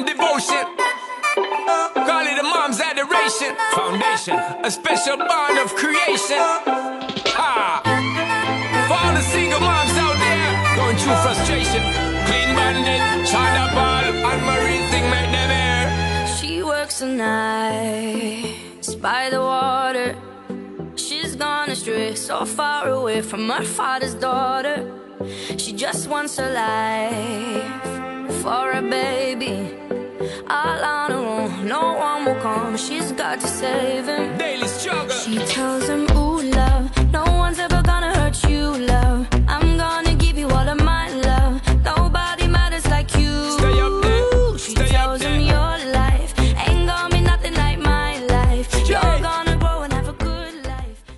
and devotion. Call it a mom's adoration. Foundation, a special bond of creation. Ha! For all the single moms out there going through frustration. Clean bandit, China ball, Anne-Marie thing make them air. She works the nights by the water. She's gone astray, so far away from her father's daughter. She just wants a life a baby. All her own, no one will come. She's got to save him. Daily